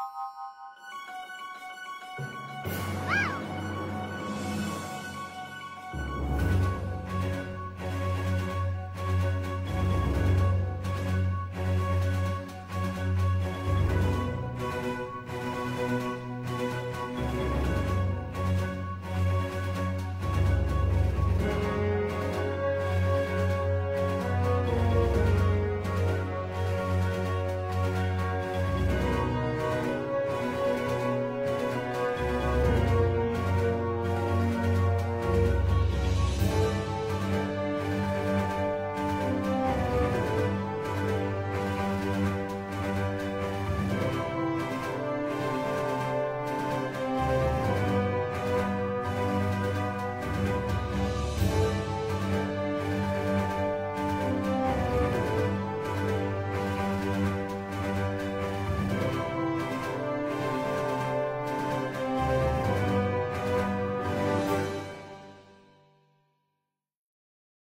ああ。